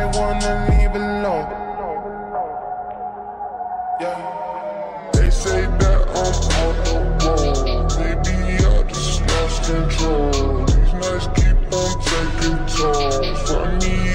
might wanna leave alone. Yeah. They say that I'm on the road. Maybe I just lost control. These nights keep on taking tolls. Find me